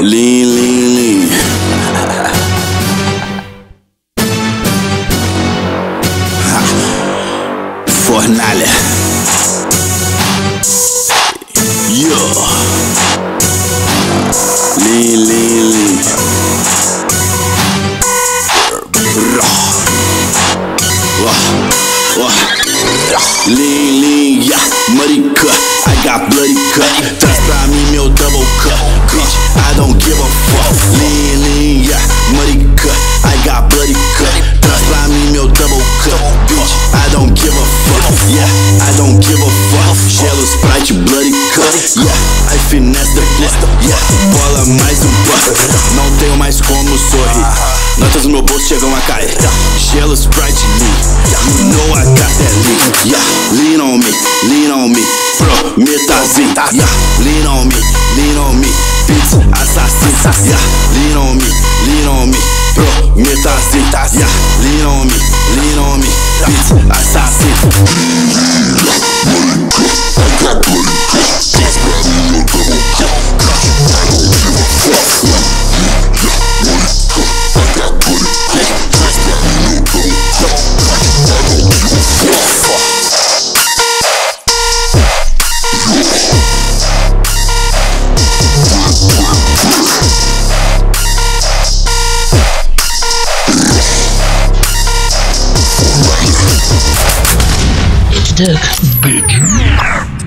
Lean, lean, lean. Yeah. Lean, lean, lean. Lean, lean, yeah, Yeah, I don't give a fuck. Gelo Sprite, bloody cut. Yeah, I finesse the blood. Yeah, bola mais um buck. Não tenho mais como sorrir. Notas no meu bolso chegam a cair. Gelo Sprite, lean. You know I got that lean. Yeah, lean on me, lean on me. Prometazinho. Yeah, lean on me, lean on me. Bitch, assassin. Yeah, lean on me, lean on me. Prometazinho. Yeah, lean on me, lean on me. Bitch, assassin. Duck.